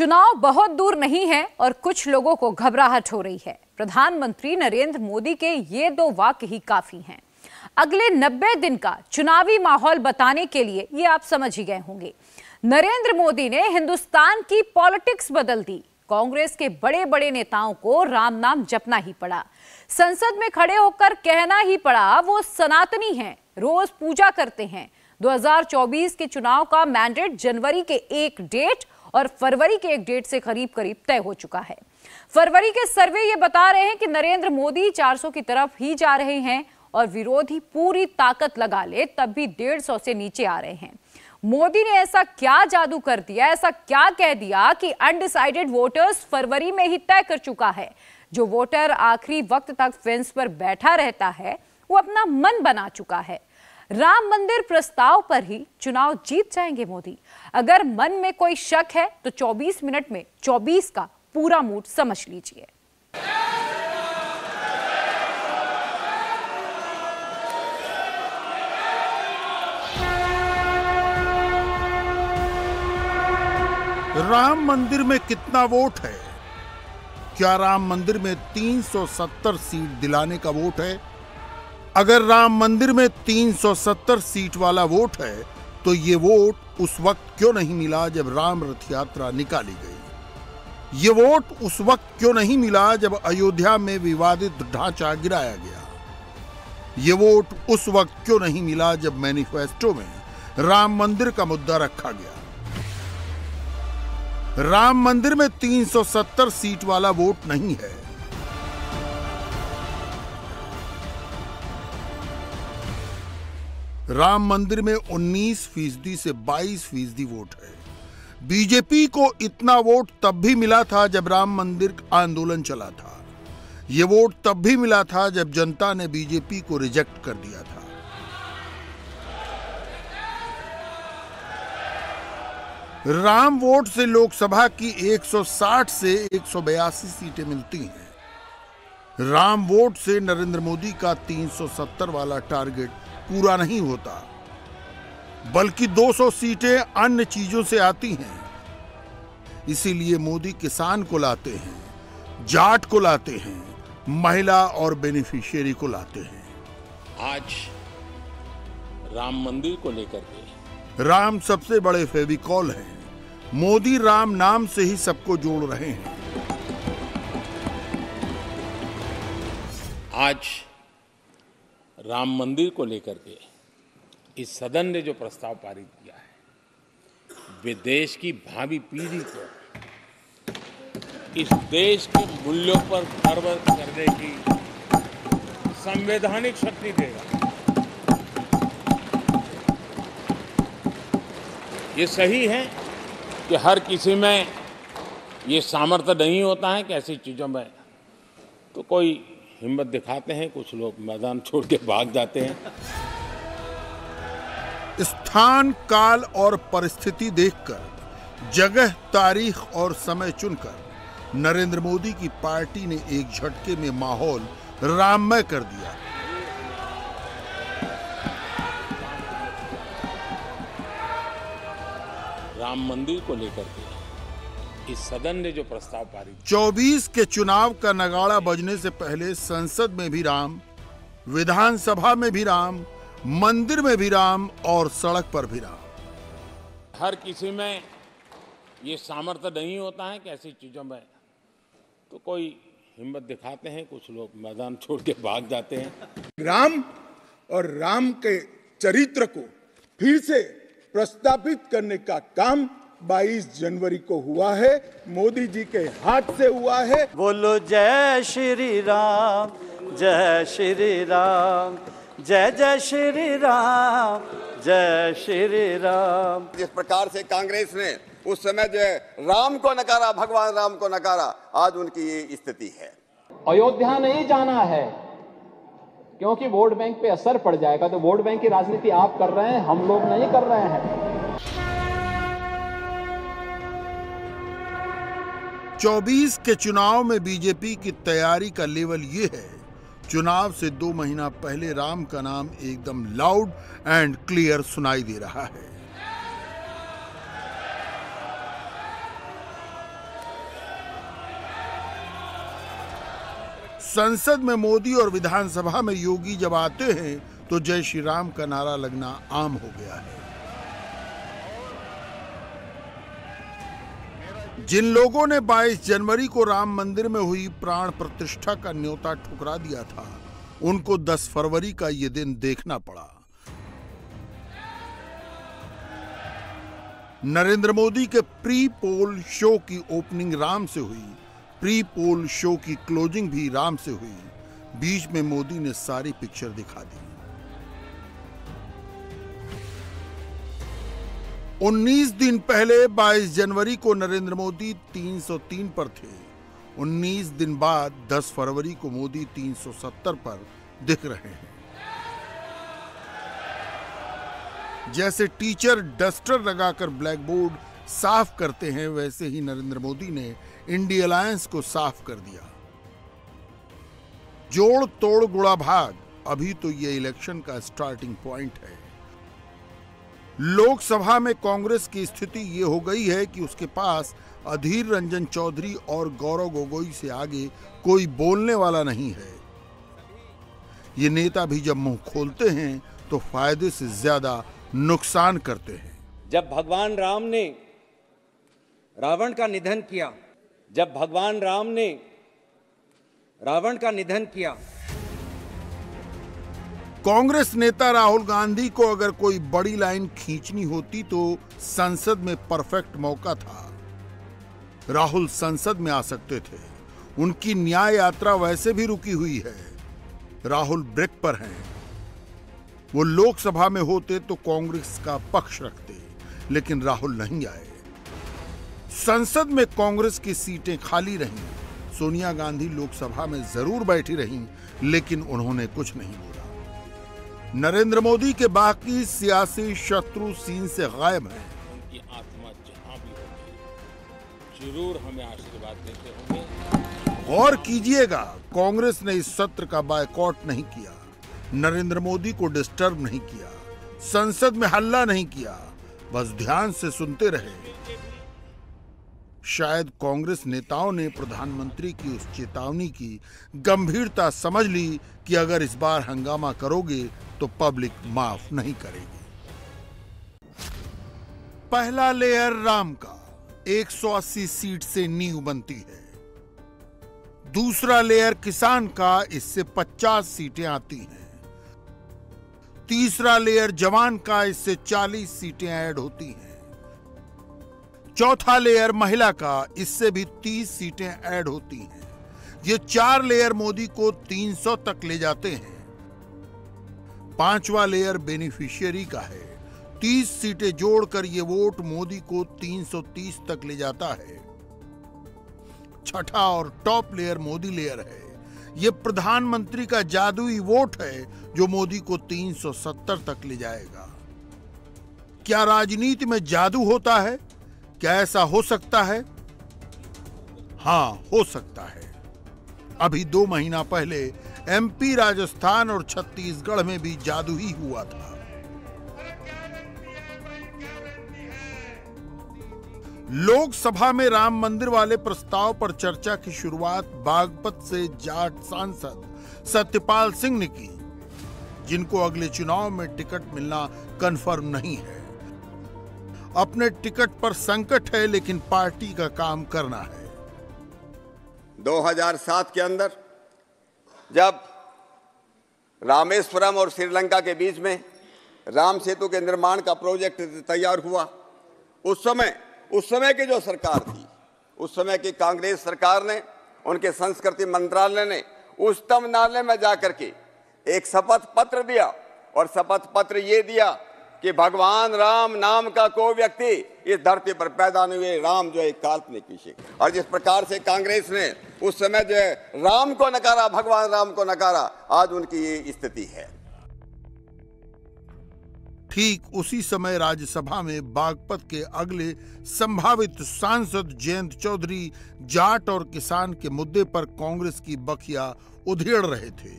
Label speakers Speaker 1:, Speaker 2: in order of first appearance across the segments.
Speaker 1: चुनाव बहुत दूर नहीं है और कुछ लोगों को घबराहट हो रही है। प्रधानमंत्री नरेंद्र मोदी के ये दो वाक्य ही काफ़ी हैं। अगले 90 दिन का चुनावी माहौल बताने के लिए ये आप समझ ही गए होंगे। नरेंद्र मोदी ने हिंदुस्तान की पॉलिटिक्स बदल दी। कांग्रेस के बड़े बड़े नेताओं को राम नाम जपना ही पड़ा। संसद में खड़े होकर कहना ही पड़ा, वो सनातनी हैं, रोज पूजा करते हैं। 2024 के चुनाव का मैंडेट जनवरी के एक डेट और फरवरी के एक डेट से करीब करीब तय हो चुका है। फरवरी के सर्वे ये बता रहे हैं कि नरेंद्र मोदी 400 की तरफ़ ही जा रहे हैं और विरोधी पूरी ताकत लगा ले, तब भी डेढ़ सौ से नीचे आ रहे हैं। मोदी ने ऐसा क्या जादू कर दिया, ऐसा क्या कह दिया कि अनडिसाइडेड वोटर्स फरवरी में ही तय कर चुका है। जो वोटर आखिरी वक्त तक फेंस पर बैठा रहता है, वो अपना मन बना चुका है। राम मंदिर प्रस्ताव पर ही चुनाव जीत जाएँगे मोदी। अगर मन में कोई शक है तो 24 मिनट में 24 का पूरा मूड समझ लीजिए।
Speaker 2: राम मंदिर में कितना वोट है? क्या राम मंदिर में 370 सीट दिलाने का वोट है? अगर राम मंदिर में 370 सीट वाला वोट है तो ये वोट उस वक्त क्यों नहीं मिला जब राम रथ यात्रा निकाली गई? ये वोट उस वक्त क्यों नहीं मिला जब अयोध्या में विवादित ढांचा गिराया गया? ये वोट उस वक्त क्यों नहीं मिला जब मैनिफेस्टो में राम मंदिर का मुद्दा रखा गया? राम मंदिर में 370 सीट वाला वोट नहीं है। राम मंदिर में 19 फ़ीसदी से 22 फ़ीसदी वोट है। बीजेपी को इतना वोट तब भी मिला था जब राम मंदिर आंदोलन चला था। यह वोट तब भी मिला था जब जनता ने बीजेपी को रिजेक्ट कर दिया था। राम वोट से लोकसभा की 160 से 182 सीटें मिलती हैं। राम वोट से नरेंद्र मोदी का 370 वाला टारगेट पूरा नहीं होता बल्कि 200 सीटें अन्य चीज़ों से आती हैं। इसीलिए मोदी किसान को लाते हैं जाट को लाते हैं महिला और बेनिफिशियरी को लाते हैं।
Speaker 3: आज राम मंदिर को लेकर के।
Speaker 2: राम सबसे बड़े फेविकॉल हैं। मोदी राम नाम से ही सबको जोड़ रहे हैं।
Speaker 3: आज राम मंदिर को लेकर के इस सदन ने जो प्रस्ताव पारित किया है, वे देश की भावी पीढ़ी को, इस देश के मूल्यों पर गर्व करने की संवैधानिक शक्ति देगा। ये सही है कि हर किसी में ये सामर्थ्य नहीं होता है कि ऐसी चीज़ों में तो कोई हिम्मत दिखाते हैं कुछ लोग मैदान छोड़ के भाग जाते हैं।
Speaker 2: स्थान काल और परिस्थिति देखकर जगह तारीख और समय चुनकर नरेंद्र मोदी की पार्टी ने एक झटके में माहौल राममय कर दिया।
Speaker 3: राम मंदिर को लेकर के। इस सदन ने जो प्रस्ताव पारित
Speaker 2: 24 के चुनाव का नगाड़ा बजने से पहले संसद में भी राम विधानसभा में भी राम मंदिर में भी राम और सड़क पर भी राम।
Speaker 3: हर किसी में ये सामर्थ्य नहीं होता है कि ऐसी चीज़ों में तो कोई हिम्मत दिखाते हैं कुछ लोग मैदान छोड़ के भाग जाते हैं।
Speaker 4: राम और राम के चरित्र को फिर से प्रस्तापित करने का काम 22 जनवरी को हुआ है मोदी जी के हाथ से हुआ है।
Speaker 5: बोलो जय श्री राम जय श्री राम जय जय श्री राम जय श्री राम।
Speaker 6: जिस प्रकार से कांग्रेस ने उस समय जो राम को नकारा भगवान राम को नकारा आज उनकी ये स्थिति है।
Speaker 7: अयोध्या नहीं जाना है क्योंकि वोट बैंक पे असर पड़ जाएगा। तो वोट बैंक की राजनीति आप कर रहे हैं हम लोग नहीं कर रहे हैं।
Speaker 2: 24 के चुनाव में बीजेपी की तैयारी का लेवल ये है। चुनाव से दो महीना पहले राम का नाम एकदम लाउड एंड क्लियर सुनाई दे रहा है। संसद में मोदी और विधानसभा में योगी जब आते हैं तो जय श्री राम का नारा लगना आम हो गया है। जिन लोगों ने 22 जनवरी को राम मंदिर में हुई प्राण प्रतिष्ठा का न्योता ठुकरा दिया था, उनको 10 फरवरी का ये दिन देखना पड़ा। नरेंद्र मोदी के प्री पोल शो की ओपनिंग राम से हुई प्री पोल शो की क्लोजिंग भी राम से हुई। बीच में मोदी ने सारी पिक्चर दिखा दी। 19 दिन पहले 22 जनवरी को नरेंद्र मोदी 303 पर थे। 19 दिन बाद 10 फरवरी को मोदी 370 पर दिख रहे हैं। जैसे टीचर डस्टर लगाकर ब्लैक बोर्ड साफ़ करते हैं, वैसे ही नरेंद्र मोदी ने इंडी अलायंस को साफ़ कर दिया। जोड़ तोड़ गुड़ा भाग, अभी तो ये इलेक्शन का स्टार्टिंग पॉइंट है। लोकसभा में कांग्रेस की स्थिति ये हो गई है कि उसके पास अधीर रंजन चौधरी और गौरव गोगोई से आगे कोई बोलने वाला नहीं है। ये नेता भी जब मुँह खोलते हैं तो फ़ायदे से ज़्यादा नुकसान करते हैं।
Speaker 8: जब भगवान राम ने रावण का निधन किया, जब भगवान राम ने रावण का निधन किया
Speaker 2: कांग्रेस नेता राहुल गांधी को अगर कोई बड़ी लाइन खींचनी होती तो संसद में परफेक्ट मौका था। राहुल संसद में आ सकते थे। उनकी न्याय यात्रा वैसे भी रुकी हुई है। राहुल ब्रेक पर हैं। वो लोकसभा में होते तो कांग्रेस का पक्ष रखते, लेकिन राहुल नहीं आए। संसद में कांग्रेस की सीटें खाली रहीं। सोनिया गांधी लोकसभा में ज़रूर बैठी रहीं, लेकिन उन्होंने कुछ नहीं बोला। नरेंद्र मोदी के बाकी सियासी शत्रु सीन से गायब हैं।
Speaker 3: उनकी आत्मा जहाँ भी होगी ज़रूर हमें आशीर्वाद देते होंगे।
Speaker 2: गौर कीजिएगा कांग्रेस ने इस सत्र का बायकॉट नहीं किया नरेंद्र मोदी को डिस्टर्ब नहीं किया संसद में हल्ला नहीं किया बस ध्यान से सुनते रहे। शायद कांग्रेस नेताओं ने प्रधानमंत्री की उस चेतावनी की गंभीरता समझ ली कि अगर इस बार हंगामा करोगे तो पब्लिक माफ़ नहीं करेगी। पहला लेयर राम का 180 सीट से नींव बनती है। दूसरा लेयर किसान का, इससे 50 सीटें आती हैं। तीसरा लेयर जवान का, इससे 40 सीटें ऐड होती हैं। चौथा लेयर महिला का, इससे भी 30 सीटें ऐड होती हैं। ये चार लेयर मोदी को 300 तक ले जाते हैं। पांचवा लेयर बेनिफिशियरी का है। 30 सीटें जोड़कर ये वोट मोदी को 330 तक ले जाता है। छठा और टॉप लेयर मोदी लेयर है। ये प्रधानमंत्री का जादुई वोट है जो मोदी को 370 तक ले जाएगा। क्या राजनीति में जादू होता है? क्या ऐसा हो सकता है? हाँ, हो सकता है। अभी दो महीना पहले एमपी राजस्थान और छत्तीसगढ़ में भी जादू ही हुआ था। लोकसभा में राम मंदिर वाले प्रस्ताव पर चर्चा की शुरुआत बागपत से जाट सांसद सत्यपाल सिंह ने की, जिनको अगले चुनाव में टिकट मिलना कंफर्म नहीं है। अपने टिकट पर संकट है, लेकिन पार्टी का काम करना है।
Speaker 6: 2007 के अंदर जब रामेश्वरम और श्रीलंका के बीच में राम सेतु के निर्माण का प्रोजेक्ट तैयार हुआ, उस समय उस समय की जो सरकार थी, उस समय की कांग्रेस सरकार ने, उनके संस्कृति मंत्रालय ने उच्चतम न्यायालय में जाकर के एक शपथ पत्र दिया और शपथ पत्र ये दिया कि भगवान राम नाम का कोई व्यक्ति इस धरती पर पैदा नहीं हुए, राम जो एक काल्पनिक विषय। और जिस प्रकार से कांग्रेस ने उस समय जो है राम को नकारा भगवान राम को नकारा आज उनकी ये स्थिति है।
Speaker 2: ठीक उसी समय राज्यसभा में बागपत के अगले संभावित सांसद जयंत चौधरी जाट और किसान के मुद्दे पर कांग्रेस की बखिया उधेड़ रहे थे।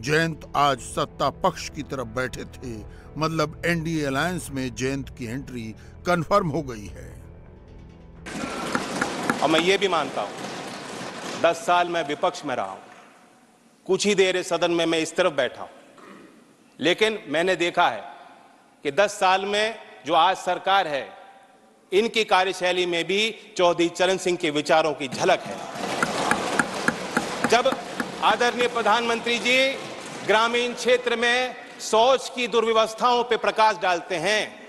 Speaker 2: जयंत आज सत्ता पक्ष की तरफ़ बैठे थे। मतलब एनडीए अलायंस में जयंत की एंट्री कंफर्म हो गई है।
Speaker 9: और मैं ये भी मानता हूँ दस साल मैं विपक्ष में रहा हूँ। कुछ ही देर सदन में मैं इस तरफ़ बैठा हूँ। लेकिन मैंने देखा है कि 10 साल में जो आज सरकार है, इनकी कार्यशैली में भी चौधरी चरण सिंह के विचारों की झलक है। जब आदरणीय प्रधानमंत्री जी ग्रामीण क्षेत्र में शौच की दुर्व्यवस्थाओं पर प्रकाश डालते हैं,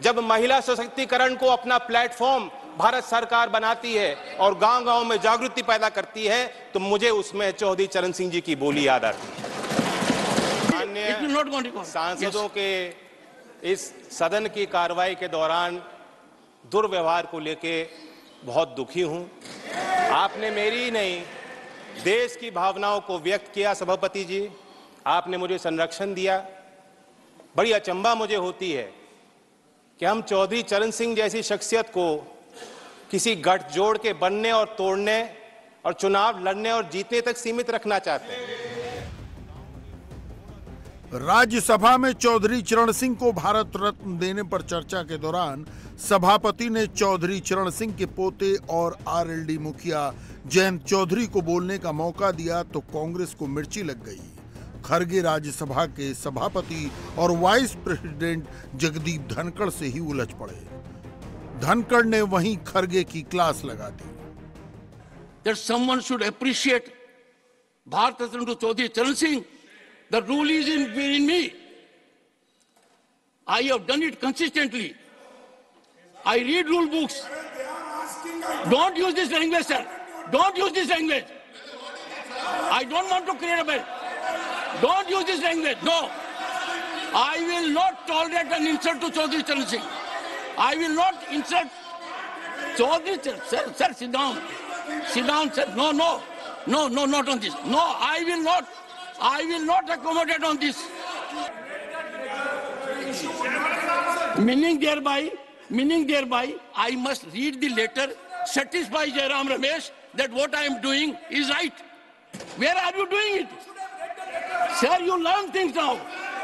Speaker 9: जब महिला सशक्तिकरण को अपना प्लेटफॉर्म भारत सरकार बनाती है और गाँव गाँव में जागृति पैदा करती है तो मुझे उसमें चौधरी चरण सिंह जी की बोली याद आती है। सांसदों के इस सदन की कार्रवाई के दौरान दुर्व्यवहार को लेके बहुत दुखी हूँ। आपने मेरी नहीं देश की भावनाओं को व्यक्त किया सभापति जी। आपने मुझे संरक्षण दिया। बड़ी अचंबा मुझे होती है कि हम चौधरी चरण सिंह जैसी शख्सियत को किसी गठजोड़ के बनने और तोड़ने और चुनाव लड़ने और जीतने तक सीमित रखना चाहते हैं।
Speaker 2: राज्यसभा में चौधरी चरण सिंह को भारत रत्न देने पर चर्चा के दौरान सभापति ने चौधरी चरण सिंह के पोते और आरएलडी मुखिया जयंत चौधरी को बोलने का मौका दिया तो कांग्रेस को मिर्ची लग गई। खरगे राज्यसभा के सभापति और वाइस प्रेसिडेंट जगदीप धनखड़ से ही उलझ पड़े। धनकड़ ने वही खरगे की क्लास लगा दी।
Speaker 10: Someone should appreciate Bharat Ratna to Chaudhary Charan Singh the rule is in in me I have done it consistently I read rule books don't use this language sir don't use this language I don't want to create at don't use this language no I will not tolerate an insult to Chaudhary Charan Singh I will not insult Chaudhry Charan Sir, sir, sit down. Sit down, sir. No, no. No, no, not on this. No, I will not. I will not accommodate on this. Meaning thereby, meaning thereby, I must read the letter, satisfy Jairam Ramesh that what I am doing is right. Where are you doing it? Sir, you learn things now.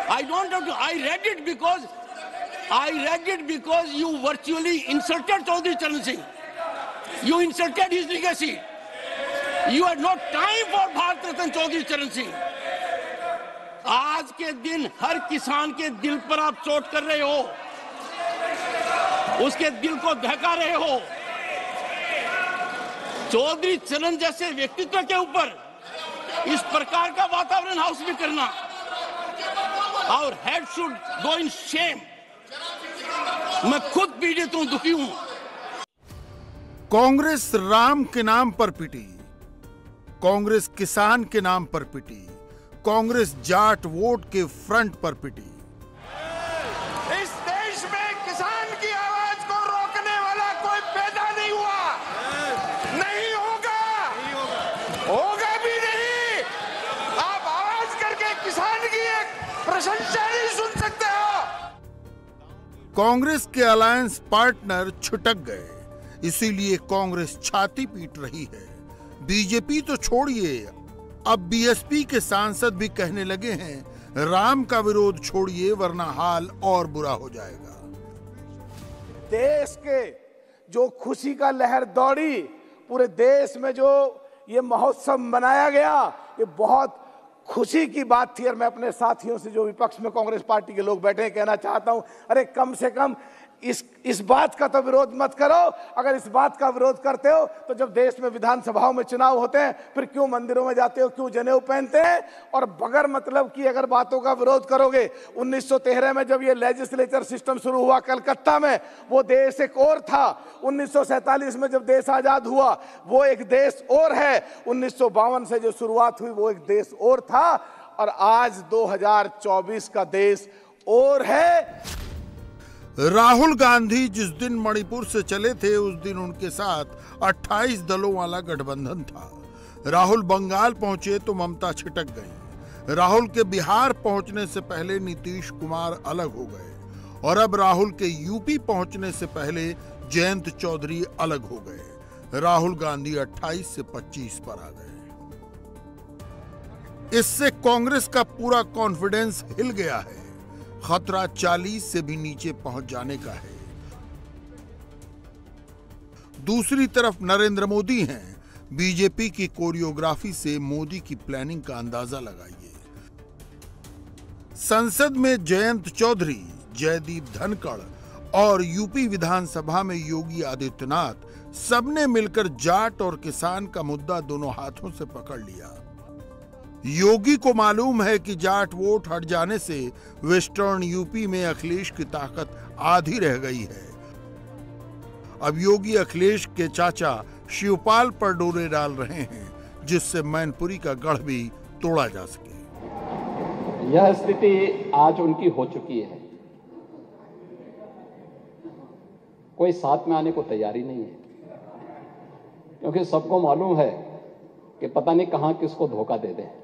Speaker 10: I don't have to. I read it because I read it because you virtually insulted Chaudhry Charan Singh. You insulted his legacy. You had no time for Bharat Ratan Chaudhry Charan Singh. आज के दिन हर किसान के दिल पर आप चोट कर रहे हो उसके दिल को धका रहे हो चौधरी चरण जैसे व्यक्तित्व के ऊपर इस प्रकार का वातावरण हाउस में करना और head should go in shame मैं खुद पीड़ित हूँ, दुखी हूँ।
Speaker 2: कांग्रेस राम के नाम पर पिटी, कांग्रेस किसान के नाम पर पिटी, कांग्रेस जाट वोट के फ्रंट पर पिटी। कांग्रेस के अलायंस पार्टनर छुटक गए। इसीलिए कांग्रेस छाती पीट रही है। बीजेपी तो छोड़िए। अब बीएसपी के सांसद भी कहने लगे हैं, राम का विरोध छोड़िए, वरना हाल और बुरा हो जाएगा।
Speaker 11: देश के जो खुशी का लहर दौड़ी, पूरे देश में जो ये महोत्सव मनाया गया, ये बहुत खुशी की बात थी और मैं अपने साथियों से जो विपक्ष में कांग्रेस पार्टी के लोग बैठे हैं, कहना चाहता हूँ, अरे कम से कम इस इस बात का तो विरोध मत करो। अगर इस बात का विरोध करते हो तो जब देश में विधानसभाओं में चुनाव होते हैं, फिर क्यों मंदिरों में जाते हो, क्यों जनेऊ पहनते हैं? और बगैर मतलब की अगर बातों का विरोध करोगे 1913 में जब ये लेजिस्लेचर सिस्टम शुरू हुआ कलकत्ता में, वो देश एक और था। उन्नीस में जब देश आज़ाद हुआ, वो एक देश और है। उन्नीस सौ बावन से जो शुरुआत हुई, वो एक देश और था। और आज 2024 का देश और है।
Speaker 2: राहुल गांधी जिस दिन मणिपुर से चले थे, उस दिन उनके साथ 28 दलों वाला गठबंधन था। राहुल बंगाल पहुँचे तो ममता छिटक गई। राहुल के बिहार पहुँचने से पहले नीतीश कुमार अलग हो गए और अब राहुल के यूपी पहुँचने से पहले जयंत चौधरी अलग हो गए। राहुल गांधी 28 से 25 पर आ गए। इससे कांग्रेस का पूरा कॉन्फिडेंस हिल गया है। खतरा 40 से भी नीचे पहुँच जाने का है। दूसरी तरफ़ नरेंद्र मोदी हैं। बीजेपी की कोरियोग्राफी से मोदी की प्लानिंग का अंदाज़ा लगाइए। संसद में जयंत चौधरी, जयदीप धनखड़ और यूपी विधानसभा में योगी आदित्यनाथ सबने मिलकर जाट और किसान का मुद्दा दोनों हाथों से पकड़ लिया। योगी को मालूम है कि जाट वोट हट जाने से वेस्टर्न यूपी में अखिलेश की ताकत आधी रह गई है। अब योगी अखिलेश के चाचा शिवपाल पर डोरे डाल रहे हैं, जिससे मैनपुरी का गढ़ भी तोड़ा जा सके।
Speaker 7: यह स्थिति आज उनकी हो चुकी है। कोई साथ में आने को तैयारी नहीं है। क्योंकि सबको मालूम है कि पता नहीं कहाँ किसको धोखा दे दे।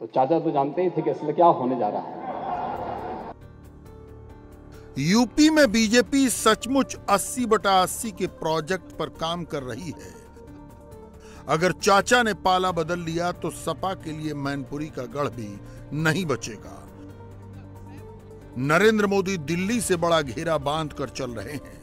Speaker 7: तो चाचा तो जानते ही थे कि इसलिए क्या होने जा रहा है।
Speaker 2: यूपी में बीजेपी सचमुच 80 बटा 80 के प्रोजेक्ट पर काम कर रही है। अगर चाचा ने पाला बदल लिया तो सपा के लिए मैनपुरी का गढ़ भी नहीं बचेगा। नरेंद्र मोदी दिल्ली से बड़ा घेरा बाँध कर चल रहे हैं।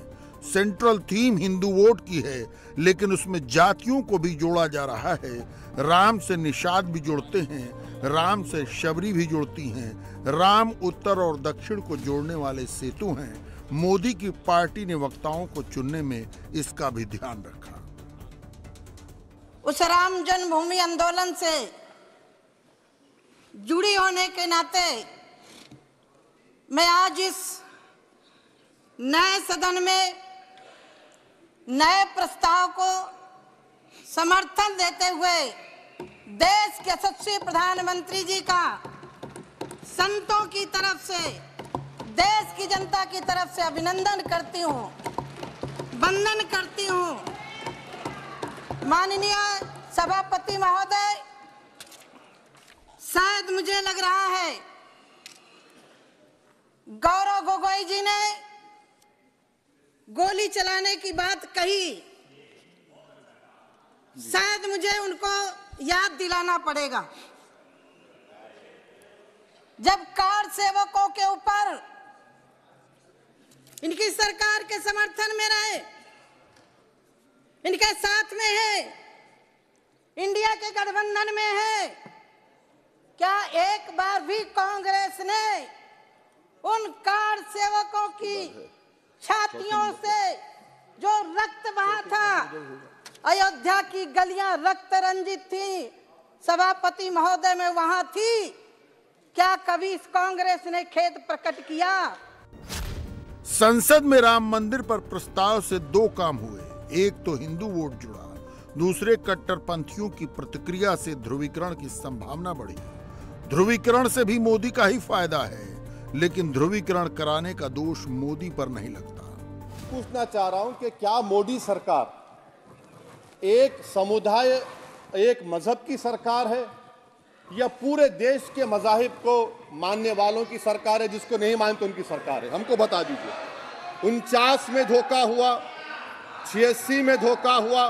Speaker 2: सेंट्रल थीम हिंदू वोट की है, लेकिन उसमें जातियों को भी जोड़ा जा रहा है। राम से निषाद भी जुड़ते हैं राम से शबरी भी जुड़ती हैं। राम उत्तर और दक्षिण को जोड़ने वाले सेतु हैं। मोदी की पार्टी ने वक्ताओं को चुनने में इसका भी ध्यान रखा।
Speaker 12: उस राम जन्मभूमि आंदोलन से जुड़ी होने के नाते मैं आज इस नए सदन में नए प्रस्ताव को समर्थन देते हुए देश के यशस्वी प्रधानमंत्री जी का संतों की तरफ़ से, देश की जनता की तरफ़ से अभिनंदन करती हूँ, वंदन करती हूँ। माननीय सभापति महोदय, शायद मुझे लग रहा है गौरव गोगोई जी ने गोली चलाने की बात कही। शायद मुझे उनको याद दिलाना पड़ेगा। जब कार सेवकों के ऊपर इनकी सरकार के समर्थन में रहे इनके साथ में है इंडिया के गठबंधन में है क्या एक बार भी कांग्रेस ने उन कार सेवकों की छातियों से जो रक्त बहा था अयोध्या की गलियाँ रक्त रंजित थी। सभापति महोदय में वहाँ थी। क्या कभी इस कांग्रेस ने खेद प्रकट किया?
Speaker 2: संसद में राम मंदिर पर प्रस्ताव से दो काम हुए। एक तो हिंदू वोट जुड़ा दूसरे कट्टरपंथियों की प्रतिक्रिया से ध्रुवीकरण की संभावना बढ़ी। ध्रुवीकरण से भी मोदी का ही फ़ायदा है लेकिन ध्रुवीकरण कराने का दोष मोदी पर नहीं लगता।
Speaker 13: पूछना चाह रहा हूँ कि क्या मोदी सरकार एक समुदाय, एक मज़हब की सरकार है, या पूरे देश के मजाहिब को मानने वालों की सरकार है, जिसको नहीं मानते उनकी सरकार है? हमको बता दीजिए। उनचास में धोखा हुआ, छियासी में धोखा हुआ,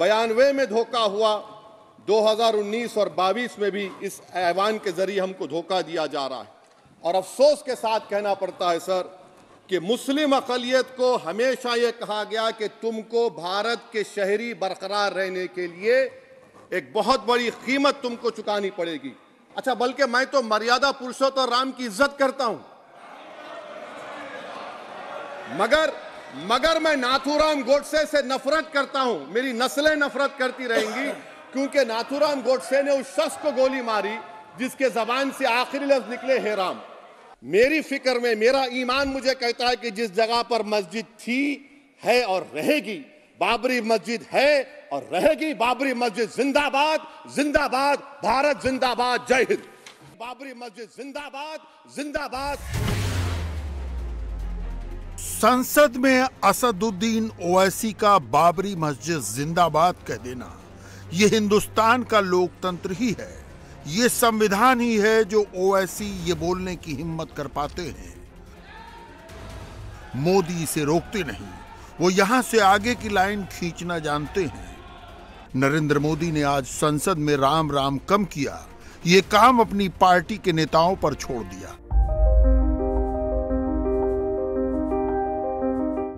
Speaker 13: बयानवे में धोखा हुआ 2019 और 22 में भी इस ऐवान के ज़रिए हमको धोखा दिया जा रहा है। और अफसोस के साथ कहना पड़ता है, सर कि मुस्लिम अकलियत को हमेशा ये कहा गया कि तुमको भारत के शहरी बरकरार रहने के लिए एक बहुत बड़ी कीमत तुमको चुकानी पड़ेगी। अच्छा बल्कि मैं तो मर्यादा पुरुषोत्तम राम की इज़्ज़त करता हूँ। मगर मगर मैं नाथूराम गोडसे से नफरत करता हूँ। मेरी नस्लें नफरत करती रहेंगी, क्योंकि नाथूराम गोडसे ने उस शख्स को गोली मारी, जिसके जबान से आखिरी लफ्ज निकले, हे राम। मेरी फ़िक्र में, मेरा ईमान मुझे कहता है कि जिस जगह पर मस्जिद थी, है और रहेगी। बाबरी मस्जिद है और रहेगी। बाबरी मस्जिद जिंदाबाद जिंदाबाद, भारत जिंदाबाद। जय हिंद। बाबरी मस्जिद जिंदाबाद जिंदाबाद।
Speaker 2: संसद में असदुद्दीन ओवैसी का बाबरी मस्जिद जिंदाबाद कह देना यह हिंदुस्तान का लोकतंत्र ही है। ये संविधान ही है जो ओएसी ये बोलने की हिम्मत कर पाते हैं। मोदी इसे रोकते नहीं, वो यहाँ से आगे की लाइन खींचना जानते हैं। नरेंद्र मोदी ने आज संसद में राम राम कम किया, ये काम अपनी पार्टी के नेताओं पर छोड़ दिया।